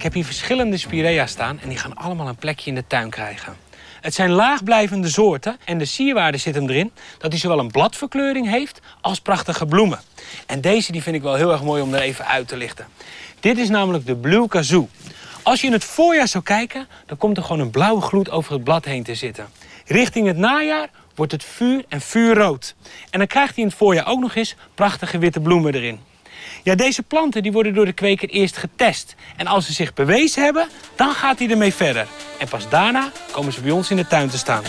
Ik heb hier verschillende spirea staan en die gaan allemaal een plekje in de tuin krijgen. Het zijn laagblijvende soorten en de sierwaarde zit hem erin dat hij zowel een bladverkleuring heeft als prachtige bloemen. En deze die vind ik wel heel erg mooi om er even uit te lichten. Dit is namelijk de Blue Kazoo. Als je in het voorjaar zou kijken, dan komt er gewoon een blauwe gloed over het blad heen te zitten. Richting het najaar wordt het vuur en vuurrood. En dan krijgt hij in het voorjaar ook nog eens prachtige witte bloemen erin. Ja, deze planten die worden door de kweker eerst getest. En als ze zich bewezen hebben, dan gaat hij ermee verder. En pas daarna komen ze bij ons in de tuin te staan.